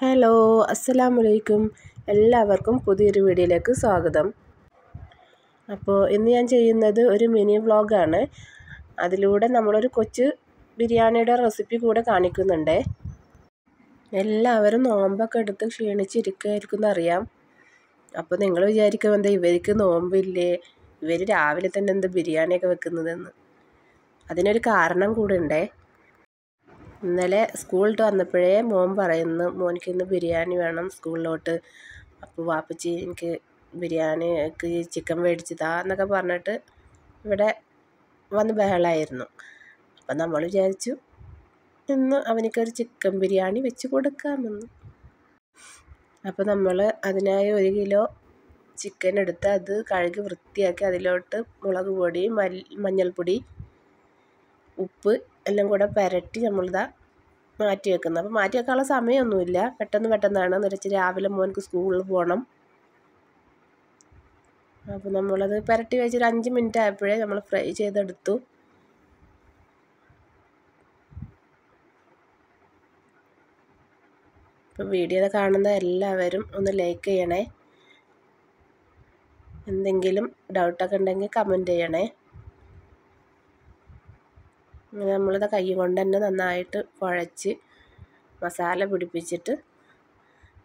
Hello അസ്സലാമു അലൈക്കും എല്ലാവർക്കും പുതിയൊരു വീഡിയോയിലേക്ക് സ്വാഗതം. അപ്പോൾ ഇന്ന് ഞാൻ ചെയ്യുന്നത് ഒരു മിനി വ്ളോഗാണ്. അതിലൂടെ നമ്മളൊരു കൊച്ചു ബിരിയാണിയുടെ റെസിപ്പി കൂടെ കാണിക്കുന്നുണ്ട്. എല്ലാവരും നോമ്പൊക്കെ എടുത്ത് ക്ഷീണിച്ചിരിക്കുമായിരിക്കും എന്നറിയാം അപ്പോൾ നിങ്ങൾ വിചാരിക്കും എന്താ ഇവർക്ക് നോമ്പില്ലേ? ഇവർ രാവിലെ തന്നെ എന്താ ബിരിയാണിയൊക്കെ വെക്കുന്നതെന്ന്. അതിനൊരു കാരണം കൂടെ ഉണ്ടേ. ഇന്നലെ സ്കൂളിട്ട് വന്നപ്പോഴേ മോൻ പറയുന്നു മോനിക്ക് ഇന്ന് ബിരിയാണി വേണം സ്കൂളിലോട്ട്. അപ്പോൾ വാപ്പച്ചി എനിക്ക് ബിരിയാണിക്ക് ചിക്കൻ മേടിച്ചതാ എന്നൊക്കെ പറഞ്ഞിട്ട് ഇവിടെ വന്ന് ബഹളമായിരുന്നു അപ്പം നമ്മൾ വിചാരിച്ചു ഇന്ന് അവനിക്കൊരു ചിക്കൻ ബിരിയാണി വെച്ച് കൊടുക്കാമെന്ന്. അപ്പോൾ നമ്മൾ അതിനായി ഒരു കിലോ ചിക്കൻ എടുത്ത് അത് കഴുകി വൃത്തിയാക്കി അതിലോട്ട് മുളക് പൊടി മഞ്ഞൾപ്പൊടി ഉപ്പ് എല്ലാം കൂടെ പുരട്ടി നമ്മളിതാ മാറ്റി വെക്കുന്നത് അപ്പോൾ മാറ്റി വെക്കാനുള്ള സമയമൊന്നുമില്ല. പെട്ടെന്ന് പെട്ടെന്നാണ്. നിറച്ച് രാവിലെ മോനക്ക് സ്കൂളിൽ പോകണം അപ്പോൾ നമ്മളത് പുരട്ടി വെച്ചൊരു അഞ്ച് മിനിറ്റ് ആയപ്പോഴേ നമ്മൾ ഫ്രൈ ചെയ്തെടുത്തു. അപ്പോൾ വീഡിയോ കാണുന്ന എല്ലാവരും ഒന്ന് ലൈക്ക് ചെയ്യണേ. എന്തെങ്കിലും ഡൗട്ടൊക്കെ ഉണ്ടെങ്കിൽ കമന്റ് ചെയ്യണേ. നമ്മളിത് കൈ കൊണ്ട് തന്നെ നന്നായിട്ട് കുഴച്ച് മസാല പിടിപ്പിച്ചിട്ട്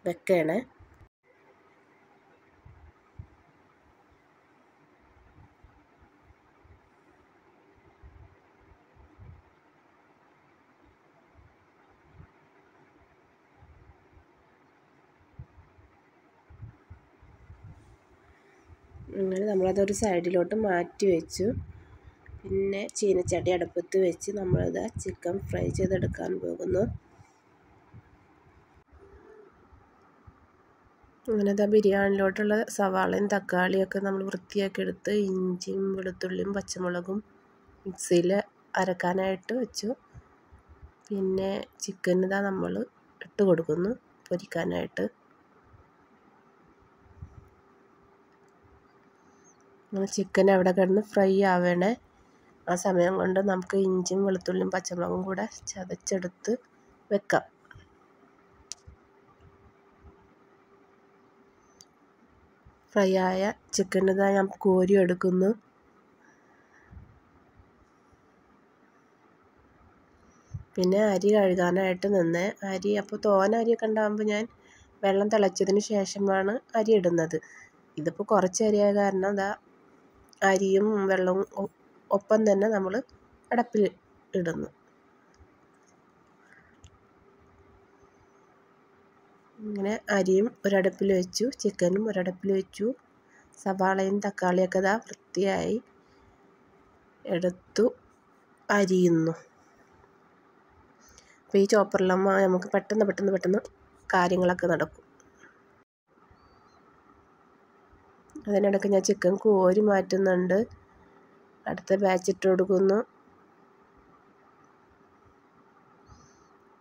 വെക്കണേ. അങ്ങനെ നമ്മളതൊരു സൈഡിലോട്ട് മാറ്റി വെച്ചു. പിന്നെ ചീനച്ചട്ടി അടുപ്പത്ത് വെച്ച് നമ്മളിത് ചിക്കൻ ഫ്രൈ ചെയ്തെടുക്കാൻ പോകുന്നു. അങ്ങനെ ഇതാ ബിരിയാണിയിലോട്ടുള്ള സവാളയും തക്കാളിയൊക്കെ നമ്മൾ വൃത്തിയാക്കി എടുത്ത് ഇഞ്ചിയും വെളുത്തുള്ളിയും പച്ചമുളകും മിക്സിയിൽ അരക്കാനായിട്ട് വെച്ചു. പിന്നെ ചിക്കൻ ഇതാ നമ്മൾ ഇട്ട് കൊടുക്കുന്നു പൊരിക്കാനായിട്ട്. ചിക്കൻ അവിടെ കിടന്ന് ഫ്രൈ ആവണേ. ആ സമയം കൊണ്ട് നമുക്ക് ഇഞ്ചിയും വെളുത്തുള്ളിയും പച്ചമുളകും കൂടെ ചതച്ചെടുത്ത് വെക്കാം. ഫ്രൈ ആയ ചിക്കനിതാ ഞാൻ കോരി എടുക്കുന്നു. പിന്നെ അരി കഴുകാനായിട്ട് നിന്ന്. അരി അപ്പോൾ തോന അരിയൊക്കെ ഉണ്ടാകുമ്പോൾ ഞാൻ വെള്ളം തിളച്ചതിന് ശേഷമാണ് അരി ഇടുന്നത്. ഇതിപ്പോൾ കുറച്ച് അരിയായ കാരണം അതാ അരിയും വെള്ളവും ഒപ്പം തന്നെ നമ്മൾ അടപ്പിൽ ഇടുന്നു. ഇങ്ങനെ അരിയും ഒരടുപ്പിൽ വെച്ചു ചിക്കനും ഒരടുപ്പിൽ വെച്ചു. സവാളയും തക്കാളിയൊക്കെ ഇതാ വൃത്തിയായി എടുത്തു അരിയുന്നു. അപ്പോൾ ഈ ചോപ്പറിലമ്മ നമുക്ക് പെട്ടെന്ന് പെട്ടെന്ന് പെട്ടെന്ന് കാര്യങ്ങളൊക്കെ നടക്കും. അതിനിടയ്ക്ക് ഞാൻ ചിക്കൻ കോരി മാറ്റുന്നുണ്ട്. അടുത്ത ബാച്ച് ഇട്ട് കൊടുക്കുന്നു.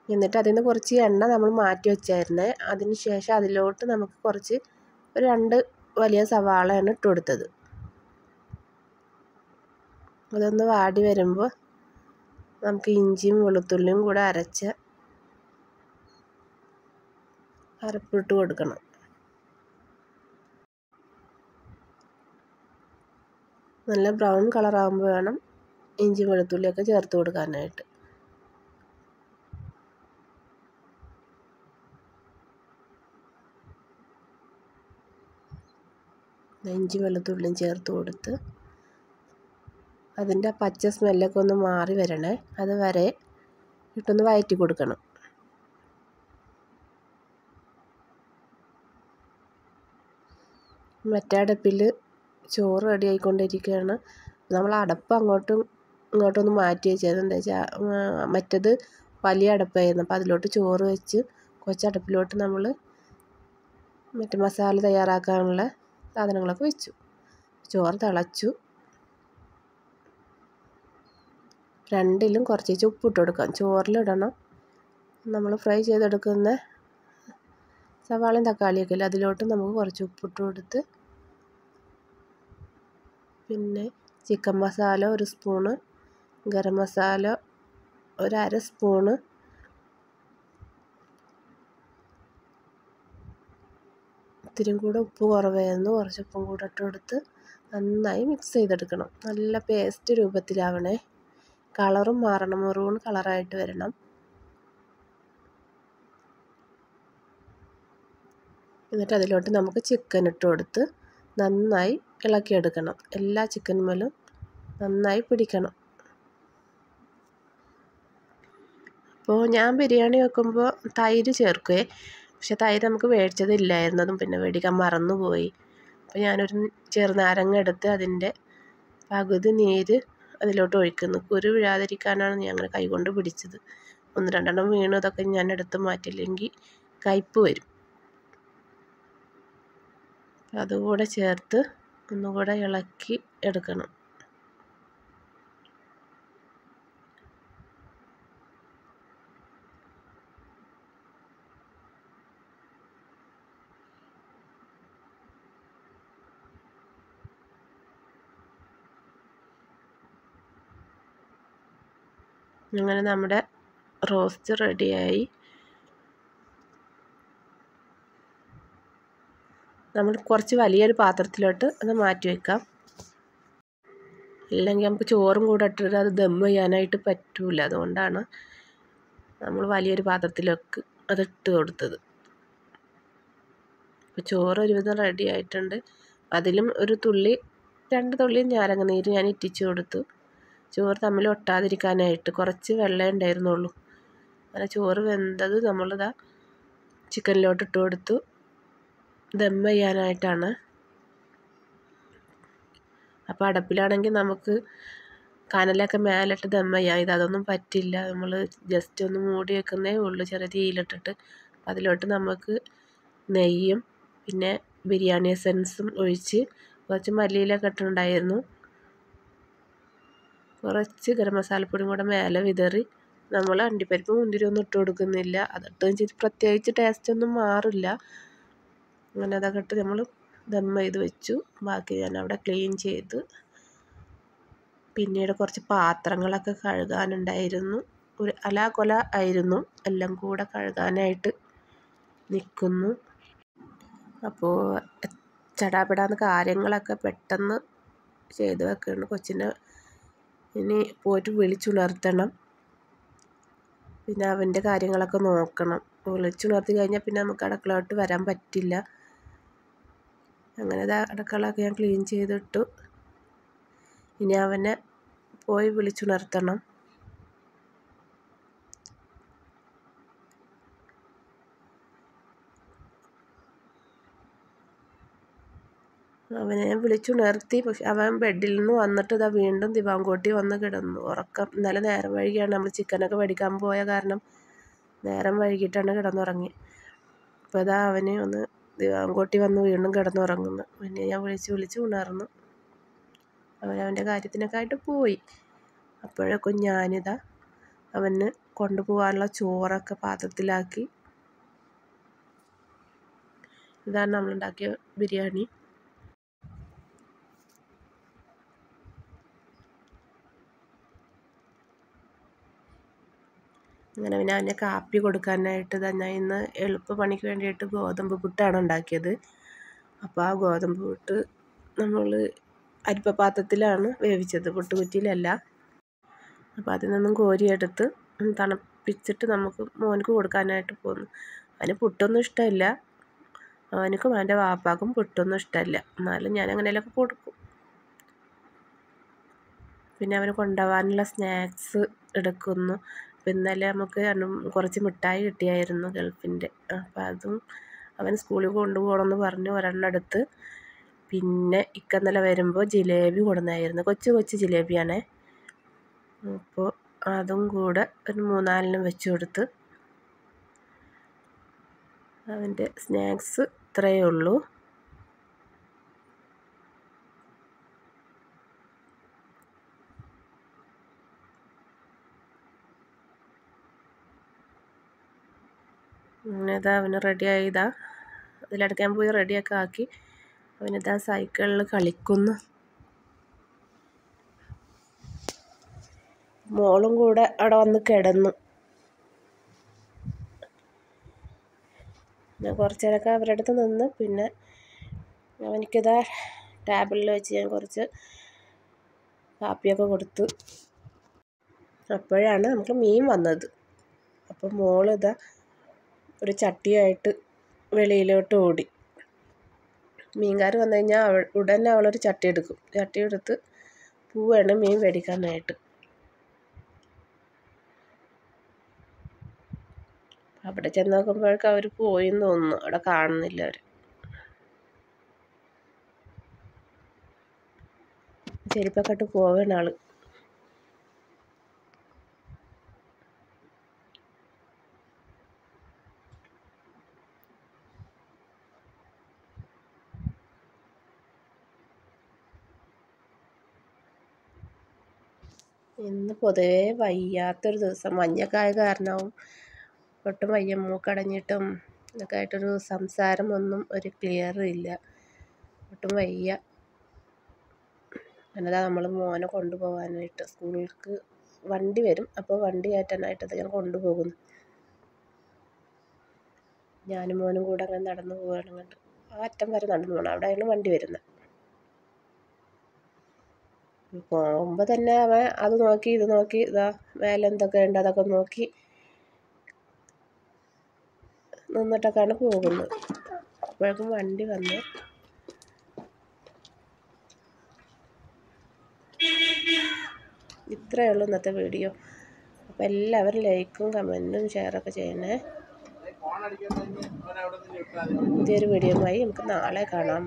എന്നിട്ട് അതിൽ നിന്ന് കുറച്ച് എണ്ണ നമ്മൾ മാറ്റി വെച്ചായിരുന്നേ. അതിന് ശേഷം അതിലോട്ട് നമുക്ക് കുറച്ച് ഒരു രണ്ട് വലിയ സവാളയാണ് ഇട്ട് കൊടുത്തത്. അതൊന്ന് വാടി വരുമ്പോൾ നമുക്ക് ഇഞ്ചിയും വെളുത്തുള്ളിയും കൂടെ അരച്ച് അരപ്പിട്ട് കൊടുക്കണം. നല്ല ബ്രൗൺ കളറാകുമ്പോൾ വേണം ഇഞ്ചി വെളുത്തുള്ളിയൊക്കെ ചേർത്ത് കൊടുക്കാനായിട്ട്. ഇഞ്ചി വെളുത്തുള്ളിയും ചേർത്ത് കൊടുത്ത് അതിന്റെ പച്ച സ്മെല്ലൊക്കെ ഒന്ന് മാറി വരണേ. അത് വരെ ഇട്ടൊന്ന് വയറ്റി കൊടുക്കണം. മറ്റേ അടുപ്പിൽ ചോറ് റെഡി ആയിക്കൊണ്ടിരിക്കുകയാണ്. നമ്മൾ അടപ്പ് അങ്ങോട്ടും ഇങ്ങോട്ടും ഒന്ന് മാറ്റി വെച്ചത് എന്താ വെച്ചാൽ മറ്റത് വലിയ അടപ്പായിരുന്നു. അപ്പോൾ അതിലോട്ട് ചോറ് വെച്ച് കൊച്ചടപ്പിലോട്ട് നമ്മൾ മറ്റേ മസാല തയ്യാറാക്കാനുള്ള സാധനങ്ങളൊക്കെ വെച്ചു. ചോറ് തിളച്ചു. രണ്ടിലും കുറച്ച് ഉപ്പിട്ട് കൊടുക്കാം. ചോറിലിടണം. നമ്മൾ ഫ്രൈ ചെയ്തെടുക്കുന്ന സവാളയും തക്കാളിയൊക്കെ ഇല്ല അതിലോട്ട് നമുക്ക് കുറച്ച് ഉപ്പിട്ട് കൊടുത്ത് പിന്നെ ചിക്കൻ മസാല ഒരു സ്പൂണ് ഗരം മസാല ഒരു അര സ്പൂണ് ഇത്തിരിയും കൂടെ ഉപ്പ് കുറവായിരുന്നു. കുറച്ച് ഉപ്പും കൂടെ ഇട്ട് കൊടുത്ത് നന്നായി മിക്സ് ചെയ്തെടുക്കണം. നല്ല പേസ്റ്റ് രൂപത്തിലാവണേ. കളറും മാറണം. മെറൂൺ കളറായിട്ട് വരണം. എന്നിട്ട് അതിലോട്ട് നമുക്ക് ചിക്കൻ ഇട്ട് കൊടുത്ത് നന്നായി ഇളക്കിയെടുക്കണം എല്ലാ ചിക്കനുമേലും നന്നായി പിടിക്കണം. അപ്പോൾ ഞാൻ ബിരിയാണി വെക്കുമ്പോൾ തൈര് ചേർക്കുവേ. പക്ഷെ തൈര് നമുക്ക് മേടിച്ചതില്ലായിരുന്നു അതും പിന്നെ മേടിക്കാൻ മറന്നുപോയി. അപ്പോൾ ഞാനൊരു ചെറുനാരങ്ങ എടുത്ത് അതിന്റെ പകുതി നീര് അതിലോട്ട് ഒഴിക്കുന്നു. കുരു വീഴാതിരിക്കാനാണ് ഞാൻ അങ്ങനെ കൈകൊണ്ട് പിടിച്ചത്. ഒന്ന് രണ്ടെണ്ണം വീണു. അതൊക്കെ ഞാൻ എടുത്ത് മാറ്റില്ലെങ്കിൽ കയ്പ്പ് വരും. അതുകൂടെ ചേർത്ത് ഒന്നുകൂടെ ഇളക്കി എടുക്കണം. അങ്ങനെ നമ്മുടെ റോസ്റ്റ് റെഡിയായി. നമ്മൾ കുറച്ച് വലിയൊരു പാത്രത്തിലോട്ട് അത് മാറ്റി വെക്കാം. ഇല്ലെങ്കിൽ നമുക്ക് ചോറും കൂടെ ഇട്ടിട്ട് അത് ദം ചെയ്യാനായിട്ട് പറ്റൂല. അതുകൊണ്ടാണ് നമ്മൾ വലിയൊരു പാത്രത്തിലേക്ക് അത് ഇട്ട് കൊടുത്തത്. അപ്പോൾ ചോറ് ഒരുവിധം റെഡി ആയിട്ടുണ്ട്. അതിലും ഒരു തുള്ളി രണ്ട് തുള്ളി ഞാരങ്ങ നീര് ഞാൻ ഇറ്റിച്ച് കൊടുത്തു. ചോറ് തമ്മിൽ ഒട്ടാതിരിക്കാനായിട്ട് കുറച്ച് വെള്ളം ഉണ്ടായിരുന്നുള്ളൂ. അങ്ങനെ ചോറ് വെന്തത് നമ്മളിതാ ചിക്കനിലോട്ട് ഇട്ട് കൊടുത്തു. ദം ചെയ്യാനായിട്ടാണ് അപ്പോൾ അടപ്പിലാണെങ്കിൽ നമുക്ക് കനലൊക്കെ മേലിട്ട് ദം ചെയ്യാം ഇത് അതൊന്നും പറ്റില്ല. നമ്മൾ ജസ്റ്റ് ഒന്ന് മൂടി വെക്കുന്നേ ഉള്ളൂ. ചെറിയ തീയിലിട്ടിട്ട്. അതിലോട്ട് നമുക്ക് നെയ്യും പിന്നെ ബിരിയാണി എസൻസും ഒഴിച്ച് കുറച്ച് മല്ലിയിലൊക്കെ ഇട്ടിട്ടുണ്ടായിരുന്നു. കുറച്ച് ഗരം മസാലപ്പൊടിയും കൂടെ മേലെ വിതറി. നമ്മൾ അണ്ടിപ്പരിപ്പ് മുന്തിരി ഒന്നും ഇട്ട് കൊടുക്കുന്നില്ല. അതിട്ട് വെച്ചിട്ട് പ്രത്യേകിച്ച് ടേസ്റ്റ് ഒന്നും മാറില്ല. അങ്ങനെ അതൊക്കെ ഇട്ട് നമ്മൾ ദം ചെയ്ത് വെച്ചു. ബാക്കി ഞാൻ അവിടെ ക്ലീൻ ചെയ്ത് പിന്നീട് കുറച്ച് പാത്രങ്ങളൊക്കെ കഴുകാനുണ്ടായിരുന്നു. ഒരു അലാകൊല ആയിരുന്നു. എല്ലാം കൂടെ കഴുകാനായിട്ട് നിൽക്കുന്നു അപ്പോൾ ചടാപിടാന്ന് കാര്യങ്ങളൊക്കെ പെട്ടെന്ന് ചെയ്ത് വെക്കണം. കൊച്ചിനെ ഇനി പോയിട്ട് വിളിച്ചുണർത്തണം. പിന്നെ അവന്റെ കാര്യങ്ങളൊക്കെ നോക്കണം. വിളിച്ചുണർത്തി കഴിഞ്ഞാൽ പിന്നെ നമുക്ക് അടുക്കളയിലോട്ട് വരാൻ പറ്റില്ല. അങ്ങനെ അടുക്കളയൊക്കെ ഞാൻ ക്ലീൻ ചെയ്തിട്ടു. ഇനി അവനെ പോയി വിളിച്ചുണർത്തണം. അവനെ വിളിച്ചുണർത്തി പക്ഷെ അവൻ ബെഡിൽ നിന്ന് വന്നിട്ട് ഇതാ വീണ്ടും ദിവാങ്കോട്ടി വന്ന് കിടന്നു. ഉറക്കം ഇന്നലെ നേരം വൈകിയാണ് നമ്മൾ ചിക്കനൊക്കെ മേടിക്കാൻ പോയ കാരണം നേരം വൈകിട്ടാണ് കിടന്നുറങ്ങി. അപ്പോൾ ഇതാ അവനെ ഒന്ന് ദിവാങ്കോട്ടി വന്ന് വീണ്ടും കിടന്നുറങ്ങുന്നു. പിന്നെ ഞാൻ വിളിച്ച് വിളിച്ച് ഉണർന്നു. അവൻ അവന്റെ കാര്യത്തിനൊക്കെ ആയിട്ട് പോയി. അപ്പോഴൊക്കെ ഞാനിതാ അവന് കൊണ്ടുപോകാനുള്ള ചോറൊക്കെ പാത്രത്തിലാക്കി. ഇതാണ് നമ്മളുണ്ടാക്കിയ ബിരിയാണി. അങ്ങനെ പിന്നെ അവനെ കാപ്പി കൊടുക്കാനായിട്ട് തന്നെ ഇന്ന് എളുപ്പ പണിക്ക് വേണ്ടിയിട്ട് ഗോതമ്പ് പുട്ടാണ് ഉണ്ടാക്കിയത്. അപ്പോൾ ആ ഗോതമ്പ് പുട്ട് നമ്മൾ അരിപ്പപാത്രത്തിലാണ് വേവിച്ചത്. പുട്ടുകുറ്റിയിലല്ല അപ്പോൾ അതിൽ നിന്നും കോരിയെടുത്ത് തണുപ്പിച്ചിട്ട് നമുക്ക് മോനക്ക് കൊടുക്കാനായിട്ട് പോന്നു. അവന് പുട്ടൊന്നും ഇഷ്ടമില്ല. അവനക്കും അവന്റെ വാപ്പാക്കും പുട്ടൊന്നും ഇഷ്ടമല്ല. എന്നാലും ഞാൻ അങ്ങനെയൊക്കെ കൊടുക്കും. പിന്നെ അവന് കൊണ്ടുപോകാനുള്ള സ്നാക്സ് എടുക്കുന്നു. അപ്പോൾ ഇന്നലെ നമുക്ക് കുറച്ച് മിഠായി കിട്ടിയായിരുന്നു ഗൾഫിന്റെ. അപ്പോൾ അതും അവൻ സ്കൂളിൽ കൊണ്ടുപോകണമെന്ന് പറഞ്ഞു ഒരെണ്ണം എടുത്ത്. പിന്നെ ഇക്കന്നലെ വരുമ്പോൾ ജിലേബി കൊണ്ടുവന്നായിരുന്നു. കൊച്ചു കൊച്ചു ജിലേബിയാണേ. അപ്പോൾ അതും കൂടെ ഒരു മൂന്നാലിനും വെച്ച് കൊടുത്ത് അവന്റെ സ്നാക്സ് ഇത്രയേ ഉള്ളൂ. ഇതാ അവന് റെഡി ആയതാ അതിലടക്കാൻ പോയി റെഡിയൊക്കെ ആക്കി. അവനിതാ സൈക്കിളിൽ കളിക്കുന്നു. മോളും കൂടെ അവിടെ വന്ന് കിടന്നു. ഞാൻ കുറച്ച് നേരമൊക്കെ അവരുടെ അടുത്ത് നിന്ന് പിന്നെ അവനിക്കിതാ ടേബിളിൽ വെച്ച് ഞാൻ കുറച്ച് കാപ്പിയൊക്കെ കൊടുത്തു. അപ്പോഴാണ് നമുക്ക് മീൻ വന്നത്. അപ്പോൾ മോളിതാ ഒരു ചട്ടിയായിട്ട് വെളിയിലോട്ട് ഓടി. മീൻകാർ വന്നു കഴിഞ്ഞാൽ അവൾ ഉടനെ അവളൊരു ചട്ടി എടുക്കും. ചട്ടി എടുത്ത് പോവുകയാണ് മീൻ മേടിക്കാനായിട്ട്. അവിടെ ചെന്ന് നോക്കുമ്പോഴേക്കും അവർ പോയിന്ന് തോന്നുന്നു. അവിടെ കാണുന്നില്ല അവർ ചെരുപ്പൊക്കെ ഇട്ട് പോവാണ് ആൾ. ഇന്ന് പൊതുവേ വയ്യാത്തൊരു ദിവസം. മഞ്ഞക്കായ കാരണവും ഒട്ടും വയ്യ. മൂക്കടഞ്ഞിട്ടും ഇതൊക്കെ ആയിട്ടൊരു സംസാരം ഒന്നും ഒരു ക്ലിയർ ഇല്ല. ഒട്ടും വയ്യ. എന്നതാ നമ്മൾ മോനെ കൊണ്ടുപോകാനായിട്ട് സ്കൂളിലേക്ക് വണ്ടി വരും. അപ്പോൾ വണ്ടി കയറ്റാനായിട്ട് ഞാൻ കൊണ്ടുപോകുന്നു. ഞാനും മോനും കൂടെ അങ്ങനെ നടന്നു പോവുകയാണ്. കണ്ട് ആ അറ്റം വരെ നടന്നു പോകണം. അവിടെയാണ് വണ്ടി വരുന്നത്. പോകുമ്പോൾ തന്നെ അവൻ അത് നോക്കി ഇത് നോക്കി ഇതാ മേലെ എന്തൊക്കെ ഉണ്ട് അതൊക്കെ നോക്കി നിന്നിട്ടൊക്കെയാണ് പോകുന്നത്. അപ്പോഴേക്കും വണ്ടി വന്നു ഇത്രയേ ഉള്ളൂ ഇന്നത്തെ വീഡിയോ. അപ്പോൾ എല്ലാവരും ലൈക്കും കമന്റും ഷെയറൊക്കെ ചെയ്യണേ. പുതിയൊരു ആയി നമുക്ക് നാളെ കാണാം.